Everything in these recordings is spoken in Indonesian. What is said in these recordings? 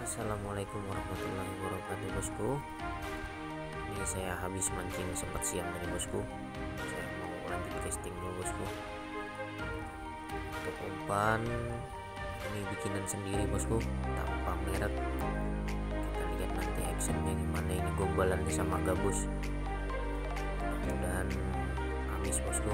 Assalamualaikum warahmatullahi wabarakatuh bosku. Ini saya habis mancing sempat siang tadi bosku. Saya mau lanjut casting dulu bosku. Untuk umpan Ini bikinan sendiri bosku. Tanpa merek. Kita lihat nanti actionnya gimana. Ini gombalannya sama gabus. Mudah-mudahan habis bosku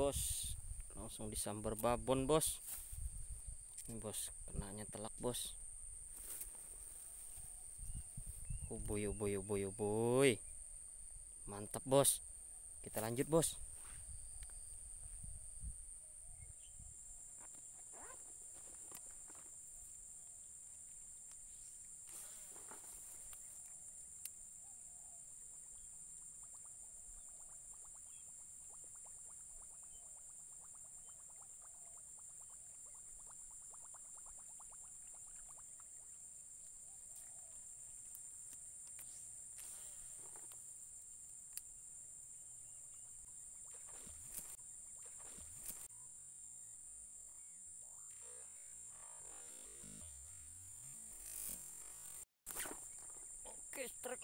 bos. Langsung disambar babon bos. Ini bos kenanya telak bos. Uboy uboy uboy uboy. Mantap bos. Kita lanjut bos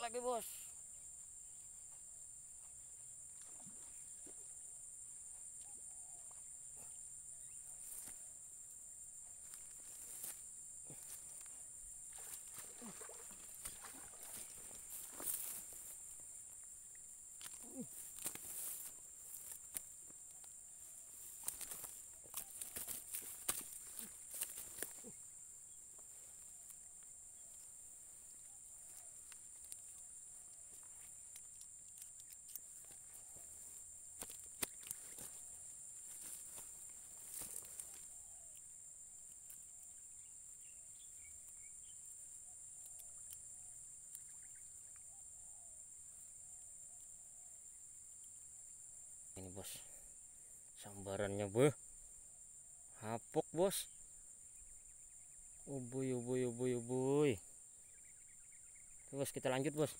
lagi bos ini bos sambarannya beh hapok bos. Ubuy ubuy ubuy Oke, bos kita lanjut bos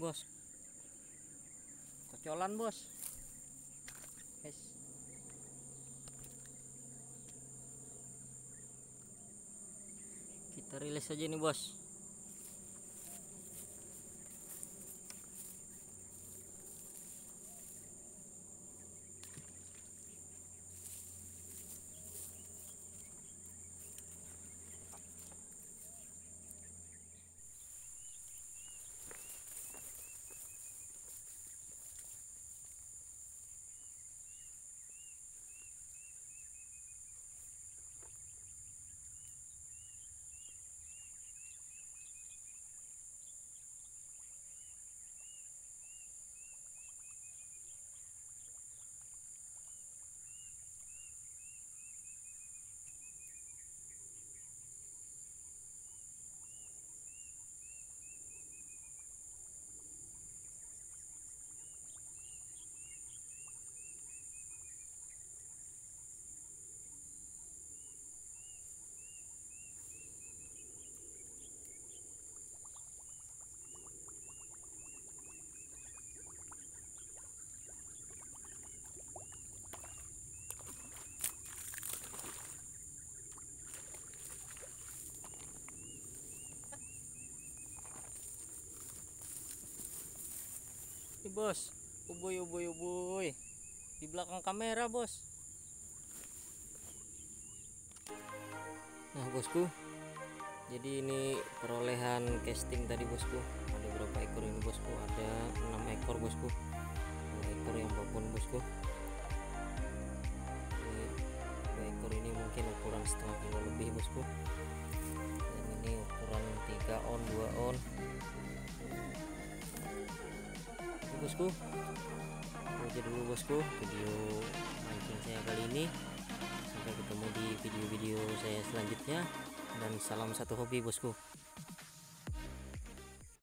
bos. Kocolan bos. Guys. Kita rilis aja nih bos Bos, uboy uboy uboy. Di belakang kamera bos. Nah bosku, jadi ini perolehan casting tadi bosku. Ada berapa ekor ini bosku? Ada enam ekor bosku. Dua ekor yang babon bosku. Ini dua ekor ini mungkin ukuran setengah kilo lebih bosku. Dan ini ukuran 3 on 2 on bosku. Aja dulu bosku. Video mancing saya kali ini. Sampai ketemu di video-video saya selanjutnya. Dan salam satu hobi bosku